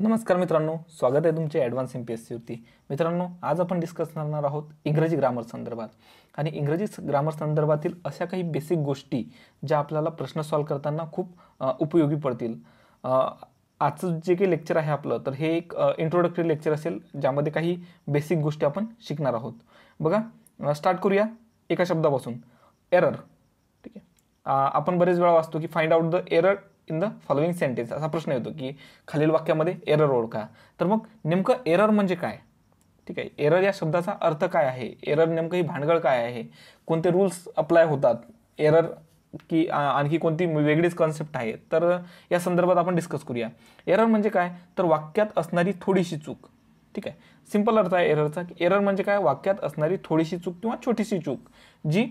नमस्कार मित्रांनो स्वागत आहे तुमचे ॲडव्हान्स एम पी एस सीवरती मित्रांनो आज आपण डिस्कस करणार आहोत इंग्रजी ग्रामर संदर्भात. आणि इंग्रजी ग्रामर संदर्भातील अशा काही बेसिक गोष्टी ज्या आपल्याला प्रश्न सॉल्व करताना खूप उपयोगी पडतील. आजचं जे काही लेक्चर आहे आपलं तर हे एक इंट्रोडक्टरी लेक्चर असेल ज्यामध्ये काही बेसिक गोष्टी आपण शिकणार आहोत. बघा स्टार्ट करूया एका शब्दापासून. एरर ठीक आहे? आपण बरेच वेळा वाचतो की find out the error in the following sentence असा प्रश्न येतो की खालील वाक्यामध्ये एरर ओळखा. तर मग नेमकं एरर म्हणजे काय? ठीक आहे एरर या शब्दाचा अर्थ काय आहे? एरर नेमकं ही भांडगळ काय आहे? कोणते रूल्स अप्लाय होतात? एरर की आणखी कोणती वेगळीच कॉन्सेप्ट आहे? तर या संदर्भात आपण डिस्कस करूया. एरर म्हणजे काय? तर वाक्यात असणारी थोडीशी चूक. ठीक आहे सिंपल अर्थ आहे एररचा की एरर म्हणजे काय? वाक्यात असणारी थोडीशी चूक किंवा छोटीशी चूक जी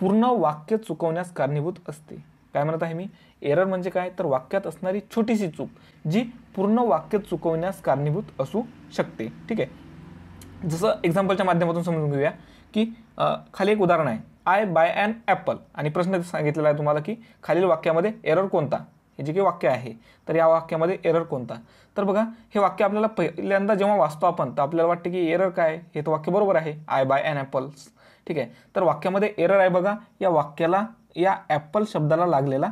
पूर्ण वाक्य चुकवण्यास कारणीभूत असते. काय म्हणत आहे मी? एरर म्हणजे काय? तर वाक्यात असणारी छोटीशी चूक जी पूर्ण वाक्य चुकवण्यास कारणीभूत असू शकते. ठीक आहे? जसं एक्झाम्पलच्या माध्यमातून समजून घेऊया की खाली एक उदाहरण आहे. आय बाय अॅन ॲपल आणि प्रश्न सांगितलेला आहे तुम्हाला की खालील वाक्यामध्ये एरर कोणता? हे जे काही वाक्य आहे तर या वाक्यामध्ये एरर कोणता? तर बघा हे वाक्य आपल्याला पहिल्यांदा जेव्हा वाचतो आपण तर आपल्याला वाटते की एरर काय? हे तर वाक्य बरोबर आहे. आय बाय अॅन ॲपल्स ठीक आहे? तर वाक्यामध्ये एरर आहे बघा. या वाक्याला या ॲपल शब्दाला लागलेला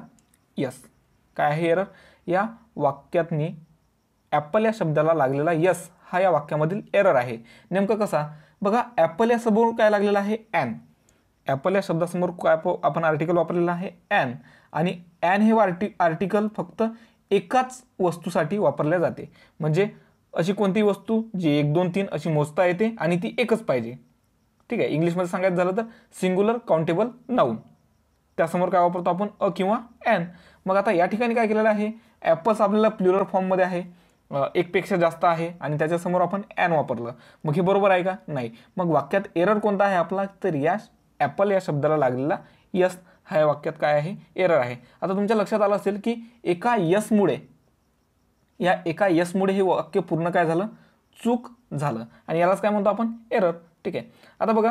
यस काय आहे एरर या वाक्यातनी ॲपल या शब्दाला लागलेला यस हा या वाक्यामधील एरर आहे. नेमकं कसा? बघा ॲपल या समोर काय लागलेला आहे? ॲन ॲपल या शब्दासमोर काय आपण आर्टिकल वापरलेला आहे? ॲन आणि ॲन हे आर्टि आर्टिकल फक्त एकाच वस्तूसाठी वापरल्या जाते. म्हणजे अशी कोणतीही वस्तू जी एक दोन तीन अशी मोजता येते आणि ती एकच पाहिजे. ठीक आहे? इंग्लिशमध्ये सांगायचं झालं तर सिंग्युलर काउंटेबल नाऊन त्यासमोर काय वापरतो आपण? अ किंवा ॲन मग आता या ठिकाणी काय केलेलं आहे? ॲपल्स आपल्याला प्ल्युरल फॉर्ममध्ये आहे. एकपेक्षा जास्त आहे आणि त्याच्यासमोर आपण ॲन वापरलं. मग हे बरोबर आहे का? नाही. मग वाक्यात एरर कोणता आहे आपला? तर या ॲपल या शब्दाला लागलेला यस. हा या वाक्यात काय आहे? एरर आहे. आता तुमच्या लक्षात आलं असेल की एका यसमुळे या एका यसमुळे हे वाक्य पूर्ण काय झालं? चूक झालं. आणि यालाच काय म्हणतो आपण? एरर. ठीक आहे. आता बघा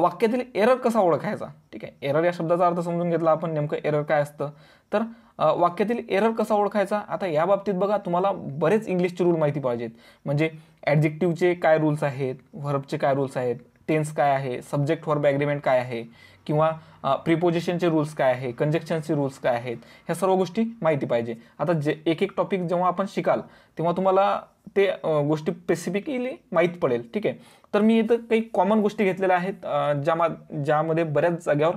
वाक्यातील एरर कसा ओळखायचा? ठीक आहे. एरर या शब्दाचा अर्थ समजून घेतला आपण. नेमकं एरर काय असतं? तर वाक्यातील एरर कसा ओळखायचा? आता या बाबतीत बघा तुम्हाला बरेच इंग्लिशचे रूल माहिती पाहिजेत. म्हणजे ॲडजेक्टिव्हचे काय रूल्स आहेत? व्हर्बचे काय रूल्स आहेत? टेन्स काय आहे? सब्जेक्ट व्हर्ब ॲग्रीमेंट काय आहे? किंवा प्रिपोजिशनचे रूल्स काय आहे? कंजेक्शनचे रूल्स काय आहेत? ह्या सर्व गोष्टी माहिती पाहिजे. आता जे एक एक टॉपिक जेव्हा आपण शिकाल तेव्हा तुम्हाला ते गोष्टी स्पेसिफिकली माहीत पडेल. ठीक आहे. तर मी इथं काही कॉमन गोष्टी घेतलेल्या आहेत ज्या ज्यामध्ये बऱ्याच जाग्यावर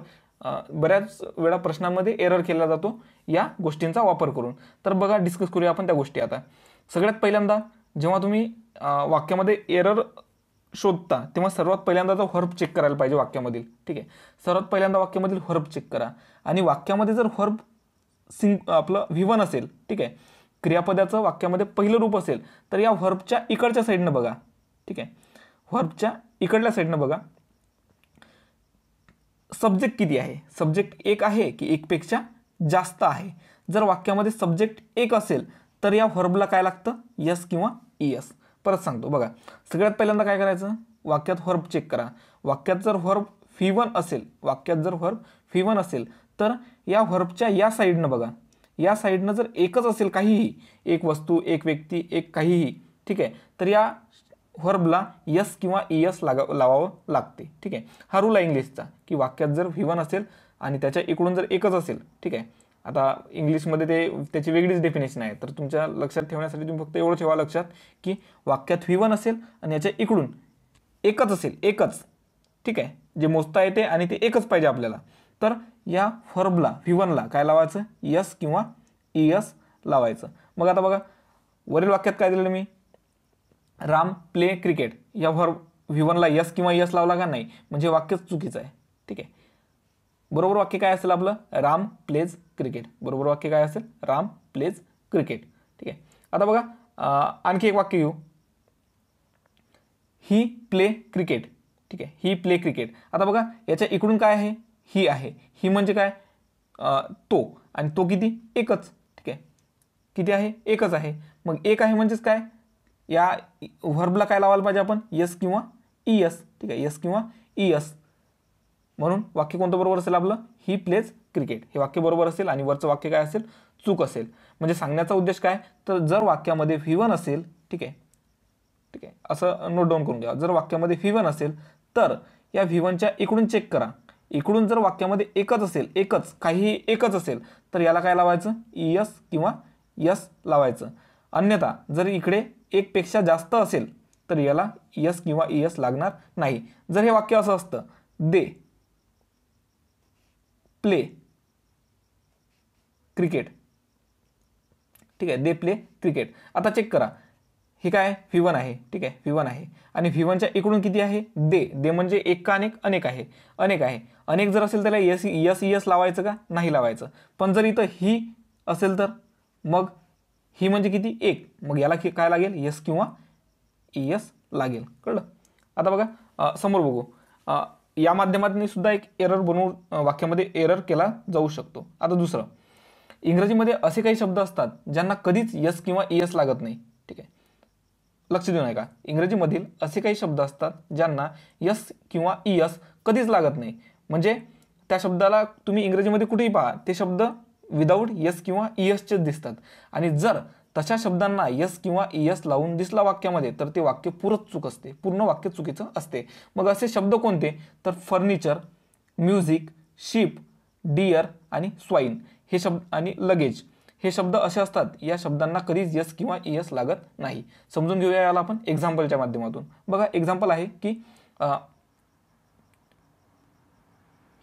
बऱ्याच वेळा प्रश्नांमध्ये एरर केला जातो या गोष्टींचा वापर करून. तर बघा डिस्कस करूया आपण त्या गोष्टी आता. सगळ्यात पहिल्यांदा जेव्हा तुम्ही वाक्यामध्ये एरर शोधता तेव्हा सर्वात पहिल्यांदा तर हर्ब चेक करायला पाहिजे वाक्यामधील. ठीक आहे? सर्वात पहिल्यांदा वाक्यामधील हर्ब चेक करा. आणि वाक्यामध्ये जर हर्ब सिंग आपलं विवन असेल ठीक आहे? क्रियापदाचं वाक्यामध्ये पहिलं रूप असेल तर या व्हर्बच्या इकडच्या साईडनं बघा. ठीक आहे? व्हर्बच्या इकडल्या साईडनं बघा. सब्जेक्ट किती आहे? सब्जेक्ट एक आहे की एकपेक्षा जास्त आहे? जर वाक्यामध्ये सब्जेक्ट एक असेल तर या व्हर्बला काय लागतं? यस किंवा ई एस परत सांगतो. बघा. सगळ्यात पहिल्यांदा काय करायचं? वाक्यात व्हर्ब चेक करा. वाक्यात जर व्हर्ब फी वन असेल वाक्यात जर व्हर्ब फी वन असेल तर या व्हर्बच्या या साईडनं बघा. या साईडनं जर एकच असेल काहीही एक वस्तू एक व्यक्ती एक काहीही ठीक आहे? तर या व्हर्बला यस किंवा ई एस लागा लावावं लागते. ठीक आहे? हा रूल आहे इंग्लिशचा की वाक्यात जर व्हिवन असेल आणि त्याच्या इकडून जर एकच असेल ठीक आहे? आता इंग्लिशमध्ये ते त्याची वेगळीच डेफिनेशन आहे. तर तुमच्या लक्षात ठेवण्यासाठी तुम्ही फक्त एवढं ठेवा लक्षात की वाक्यात व्हिवन असेल आणि याच्या इकडून एकच असेल एकच. ठीक आहे? जे मोजता येते आणि ते एकच पाहिजे आपल्याला. तर या फर्बला व्हिवनला काय लावायचं? यस किंवा ई एस लावायचं. मग आता बघा वरील वाक्यात काय दिलेलं मी? राम प्ले क्रिकेट या व्हर व्हिवनला यस किंवा यस लावला का नाही म्हणजे वाक्यच चुकीचं आहे. ठीक आहे? बरोबर वाक्य काय असेल आपलं? राम प्लेज क्रिकेट बरोबर वाक्य काय असेल? राम प्लेज क्रिकेट ठीक आहे? आता बघा आणखी एक वाक्य घेऊ. ही प्ले क्रिकेट ठीक आहे? ही प्ले क्रिकेट आता बघा याच्या इकडून काय आहे? ही आहे. ही म्हणजे काय? तो. आणि तो किती? एकच. ठीक आहे? किती आहे? एकच आहे. मग एक आहे म्हणजेच काय? या व्हर्बला काय लावायला पाहिजे आपण? यस किंवा ई एस ठीक आहे यस किंवा ई एस म्हणून वाक्य कोणतं बरोबर असेल आपलं? ही प्लेज क्रिकेट हे वाक्य बरोबर असेल आणि वरचं वाक्य काय असेल? चूक असेल. म्हणजे सांगण्याचा उद्देश काय? तर जर वाक्यामध्ये व्ही वन असेल ठीक आहे ठीक आहे असं नोट डाऊन करून घ्या. जर वाक्यामध्ये व्ही वन असेल तर या व्ही वनच्या इकडून चेक करा. इकडून जर वाक्यामध्ये एकच असेल एकच काहीही एकच असेल तर याला काय लावायचं? ई एस किंवा यस लावायचं. अन्यथा जर इकडे एकपेक्षा जास्त असेल तर याला यस किंवा एस लागणार नाही. जर हे वाक्य असं असतं दे प्ले क्रिकेट. ठीक आहे दे प्ले क्रिकेट. आता चेक करा. हे काय? व्ही वन आहे. ठीक आहे व्ही वन आहे. आणि व्ही वनच्या इकडून किती आहे? दे. दे म्हणजे एक का अनेक? अनेक आहे. अनेक आहे. अनेक जर असेल त्याला यस यस यस लावायचं का? नाही लावायचं. पण जर इथं ही असेल तर मग ही म्हणजे किती? एक. मग याला की काय लागेल? यस किंवा यस लागेल. कळलं? आता बघा समोर बघू. या माध्यमातून सुद्धा एक एरर बनवून वाक्यामध्ये एरर केला जाऊ शकतो. आता दुसरं. इंग्रजीमध्ये असे काही शब्द असतात ज्यांना कधीच यस किंवा एस लागत नाही. ठीक आहे? लक्ष देऊ नये का इंग्रजीमधील असे काही शब्द असतात ज्यांना यस किंवा ई यस कधीच लागत नाही. म्हणजे त्या शब्दाला तुम्ही इंग्रजीमध्ये कुठेही पहा ते शब्द विदाऊट यस किंवा इयसचेच दिसतात. आणि जर तशा शब्दांना यस किंवा इयस लावून दिसला वाक्यामध्ये तर ते वाक्य पुरत चूक असते. पूर्ण वाक्य चुकीचं असते. मग असे शब्द कोणते? तर फर्निचर म्युझिक शिप डियर आणि स्वाईन हे शब्द आणि लगेज. हे शब्द असे असतात या शब्दांना कधीच यस किंवा इयस लागत नाही. समजून घेऊया याला आपण एक्झाम्पलच्या माध्यमातून. बघा एक्झाम्पल आहे की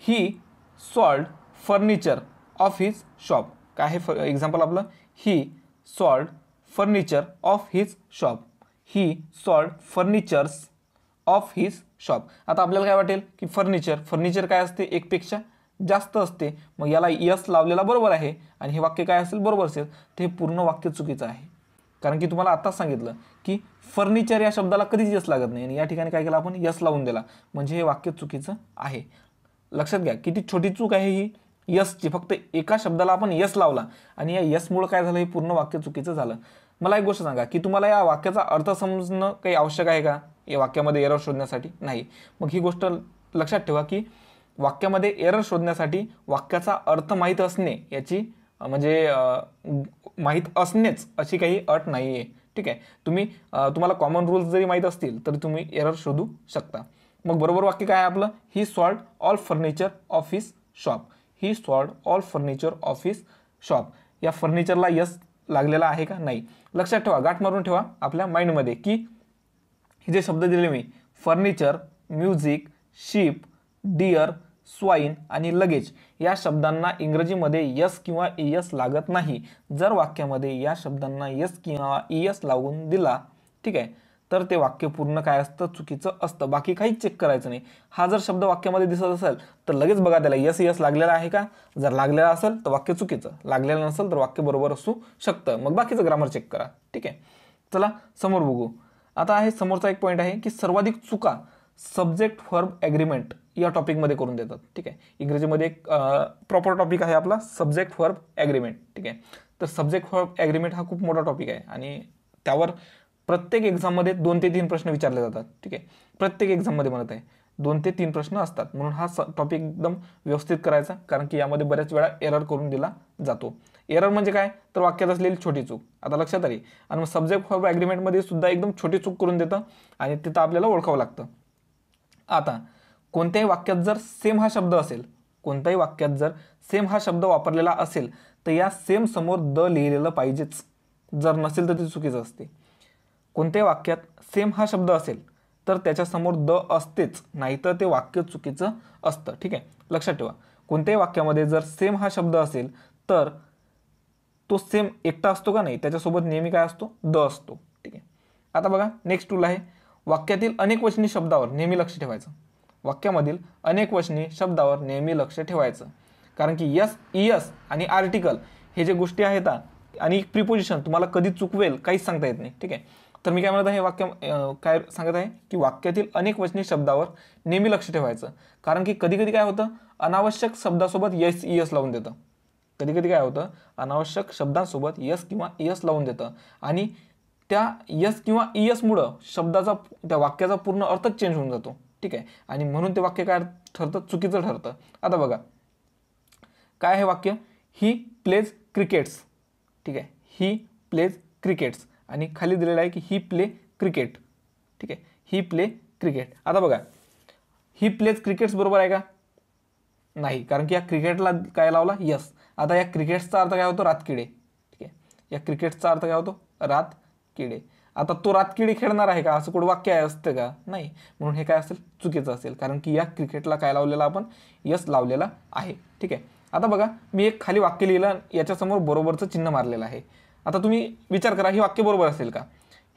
he sold furniture of his shop काय आहे एक्झाम्पल आपलं he sold furniture of his shop he sold furnitures of his shop आता आपल्याला काय वाटेल की फर्निचर फर्निचर काय असते? एकपेक्षा जास्त असते. मग याला यस लावलेला बरोबर आहे आणि हे वाक्य काय असेल? बरोबर असेल. ते पूर्ण वाक्य चुकीचं आहे. कारण की तुम्हाला आत्ताच सांगितलं की फर्निचर या शब्दाला कधीच यस लागत नाही. आणि या ठिकाणी काय केलं आपण? यस लावून दिला. म्हणजे हे वाक्य चुकीचं आहे. लक्षात घ्या किती छोटी चूक आहे ही. यसची फक्त एका शब्दाला आपण यस लावला. आणि या यसमुळं काय झालं? हे पूर्ण वाक्य चुकीचं झालं. मला एक गोष्ट सांगा की तुम्हाला या वाक्याचा अर्थ समजणं काही आवश्यक आहे का? या वाक्यामध्ये एरर शोधण्यासाठी? नाही. मग ही गोष्ट लक्षात ठेवा की वाक्यामध्ये एरर शोधण्यासाठी वाक्याचा अर्थ माहीत असणे याची म्हणजे माहीत असणेच अशी काही अट नाही आहे ठीक आहे? तुम्ही तुम्हाला कॉमन रूल्स जरी माहीत असतील तरी तुम्ही एरर शोधू शकता. मग बरोबर वाक्य काय आहे आपलं? He sold all furniture of his shop. He sold all furniture of his shop या फर्निचरला यस लागलेला आहे का? नाही. लक्षात ठेवा गाठ मारून ठेवा आपल्या माइंडमध्ये की हे जे शब्द दिले मी furniture music sheep deer swine आणि लगेज या शब्दांना इंग्रजीमध्ये यस किंवा इयस लागत नाही. जर वाक्यामध्ये या शब्दांना यस किंवा इयस लावून दिला ठीक आहे तर ते वाक्य पूर्ण काय असतं? चुकीचं असतं. बाकी काहीच चेक करायचं नाही. हा जर शब्द वाक्यामध्ये दिसत असेल तर लगेच बघा त्याला यस यस लागलेला आहे का? जर लागलेला असेल तर वाक्य चुकीचं. लागलेलं नसेल तर वाक्य बरोबर असू शकतं. मग बाकीचं ग्रामर चेक करा. ठीक आहे? चला समोर बघू. आता आहे समोरचा एक पॉईंट आहे की सर्वाधिक चुका सब्जेक्ट फॉर्म ॲग्रीमेंट या टॉपिकमध्ये करून देतात. ठीक आहे? इंग्रजीमध्ये एक प्रॉपर टॉपिक आहे आपला सब्जेक्ट फॉर्म ॲग्रीमेंट ठीक आहे? तर सब्जेक्ट फॉर्म ॲग्रीमेंट हा खूप मोठा टॉपिक आहे. आणि त्यावर प्रत्येक एक्झाममध्ये दोन ते तीन प्रश्न विचारले जातात. ठीक आहे? प्रत्येक एक्झाममध्ये म्हणत आहे. दोन ते तीन प्रश्न असतात. म्हणून हा टॉपिक एकदम व्यवस्थित करायचा. कारण की यामध्ये बऱ्याच वेळा एरर करून दिला जातो. एरर म्हणजे काय? तर वाक्यात असलेली छोटी चूक. आता लक्षात आली. आणि मग सब्जेक्ट फॉर ॲग्रीमेंटमध्ये सुद्धा एकदम छोटी चूक करून देतं आणि तिथं आपल्याला ओळखावं लागतं. आता कोणत्याही वाक्यात जर सेम हा शब्द असेल कोणत्याही वाक्यात जर सेम हा शब्द वापरलेला असेल तर या सेम समोर द लिहिलेलं पाहिजेच. जर नसेल तर ती चुकीचं असते. कोणत्या वाक्यात सेम हा शब्द असेल तर त्याच्यासमोर द असतेच नाहीतर ते वाक्य चुकीचं असतं. ठीक आहे? लक्षात ठेवा. कोणत्याही वाक्यामध्ये जर सेम हा शब्द असेल तर तो सेम एकटा असतो का नाही? त्याच्यासोबत नेहमी काय असतो? द असतो. ठीक आहे? आता बघा नेक्स्ट टूल आहे. वाक्यातील अनेक वचनी शब्दावर नेहमी लक्ष ठेवायचं. वाक्यामधील अनेक वचनी शब्दावर नेहमी लक्ष ठेवायचं. कारण की यस इयस आणि आर्टिकल हे जे गोष्टी आहेत आणि प्रिपोजिशन तुम्हाला कधी चुकवेल काहीच सांगता येत नाही. ठीक आहे? तर मी काय म्हणत आहे हे वाक्य काय सांगत आहे की वाक्यातील अनेक वचनी शब्दावर नेहमी लक्ष ठेवायचं. कारण की कधी कधी काय होतं अनावश्यक शब्दासोबत यस यस लावून देतं. कधी कधी काय होतं अनावश्यक शब्दांसोबत यस किंवा यस लावून देतं. आणि त्या यस किंवा इयसमुळं शब्दाचा त्या वाक्याचा पूर्ण अर्थच चेंज होऊन जातो. ठीक आहे? आणि म्हणून ते वाक्य काय ठरतं? चुकीचं ठरतं. आता बघा. काय आहे वाक्य? ही प्लेज क्रिकेट्स ठीक आहे? ही प्लेज क्रिकेट्स आणि खाली दिलेलं आहे की ही प्ले क्रिकेट ठीक आहे? ही प्ले क्रिकेट आता बघा. ही प्लेच क्रिकेट्स बरोबर आहे का? नाही. कारण की या क्रिकेटला काय लावला? यस आता या क्रिकेटचा अर्थ काय होतो? रातकिडे. ठीक आहे? या क्रिकेटचा अर्थ काय होतो? रात किडे आता तो रातकिडी खेळणार आहे का? असं कुठं वाक्य आहे असतं का? नाही. म्हणून हे काय असेल? चुकीचं असेल. कारण की या क्रिकेटला काय लावलेला आपण? यस लावलेला आहे. ठीक आहे? आता बघा. मी एक खाली वाक्य लिहिलं. याच्यासमोर बरोबरचं चिन्ह मारलेलं आहे. आता तुम्ही विचार करा ही वाक्य बरोबर असेल का?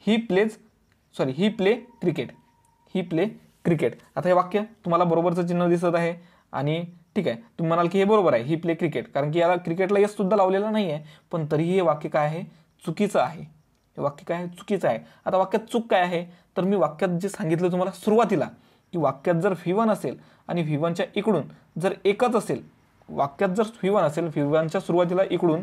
He plays sorry he play cricket he play cricket आता हे वाक्य तुम्हाला बरोबरचं चिन्ह दिसत आहे आणि ठीक आहे तुम्ही म्हणाल की हे बरोबर आहे ही प्ले क्रिकेट कारण की याला क्रिकेटला यशसुद्धा लावलेला नाही आहे पण तरीही हे वाक्य काय आहे? चुकीचं आहे. हे वाक्य काय आहे? चुकीचं आहे. आता वाक्यात चूक काय आहे? तर मी वाक्यात जे सांगितलं तुम्हाला सुरुवातीला की वाक्यात जर व्ही वन असेल आणि व्ही वनच्या इकडून जर एकच असेल वाक्यात जर व्ही वन असेल व्ही वनच्या सुरुवातीला इकडून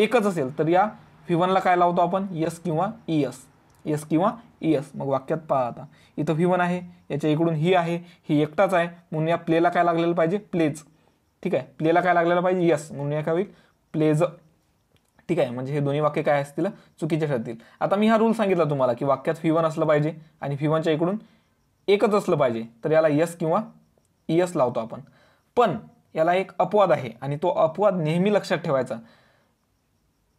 एकच असेल तर या व्ही वनला काय लावतो आपण? यस किंवा ई एस यस किंवा ई एस मग वाक्यात पहा आता. इथं व्ही वन आहे याच्या इकडून ही आहे ही एकटाच आहे. म्हणून या प्लेला काय लागलेलं पाहिजे? प्लेज ठीक आहे? प्लेला काय लागलेलं पाहिजे? यस म्हणून या काय होईल? प्लेज ठीक आहे? म्हणजे हे दोन्ही वाक्य काय असतील? चुकीचे ठरतील. आता मी हा रूल सांगितला तुम्हाला की वाक्यात व्ही वन असलं पाहिजे आणि व्ही वनच्या इकडून एकच असलं पाहिजे. तर याला यस किंवा ई एस लावतो आपण. पण याला एक अपवाद आहे आणि तो अपवाद नेहमी लक्षात ठेवायचा.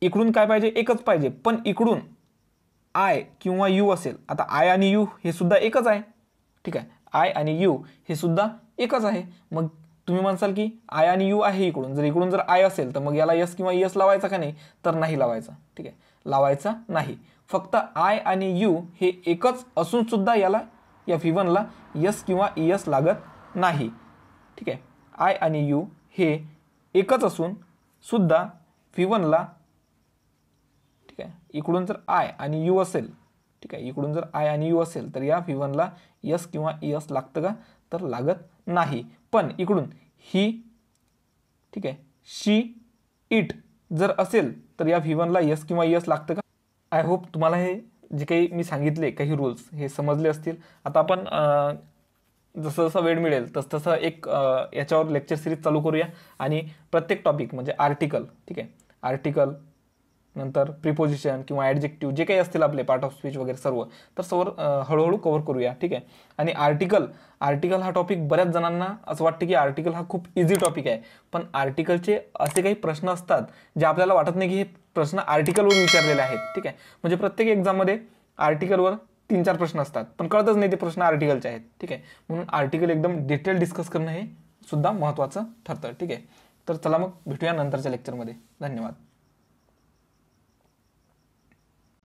इकडून काय पाहिजे? एकच पाहिजे. पण इकडून आय किंवा यू असेल आता आय आणि यू हे सुद्धा एकच आहे. ठीक आहे? आय आणि यू हे सुद्धा एकच आहे. मग तुम्ही म्हणसाल की आय आणि यू आहे इकडून. जर इकडून जर आय असेल तर मग याला यस किंवा यस लावायचा का नाही? तर नाही लावायचा. ठीक आहे? लावायचा नाही. फक्त आय आणि यू हे एकच असून सुद्धा याला या फी वनला यस किंवा यस लागत नाही. ठीक आहे? आय आणि यू हे एकच असून सुद्धा फी वनला ठीक आहे. इकडून जर आय आणि यू असेल ठीक आहे इकडून जर आय आणि यू असेल तर या व्ही वनला यस किंवा यस लागतं का? तर लागत नाही. पण इकडून ही ठीक आहे शी इट जर असेल तर या व्ही वनला यस किंवा यस लागतं का? आय होप तुम्हाला हे जे काही मी सांगितले काही रूल्स हे समजले असतील. आता आपण जसं जसं वेळ मिळेल तसं तसं एक याच्यावर लेक्चर सिरीज चालू करूया. आणि प्रत्येक टॉपिक म्हणजे आर्टिकल ठीक आहे. आर्टिकल नंतर प्रिपोजिशन किंवा ॲडजेक्टिव्ह जे काही असतील आपले पार्ट ऑफ स्पीच वगैरे सर्व तर सर्व हळूहळू कव्हर करूया ठीक आहे? आणि आर्टिकल आर्टिकल हा टॉपिक बऱ्याच जणांना असं वाटतं की आर्टिकल हा खूप इझी टॉपिक आहे. पण आर्टिकलचे असे काही प्रश्न असतात जे आपल्याला वाटत नाही की हे प्रश्न आर्टिकलवर विचारलेले आहेत ठीक आहे? म्हणजे प्रत्येक एक्झाममध्ये आर्टिकलवर तीन चार प्रश्न असतात पण कळतच नाही ते प्रश्न आर्टिकलचे आहेत ठीक आहे? म्हणून आर्टिकल एकदम डिटेल डिस्कस करणं हे सुद्धा महत्त्वाचं ठरतं ठीक आहे? तर चला मग भेटूया नंतरच्या लेक्चरमध्ये धन्यवाद.